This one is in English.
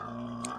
Uh,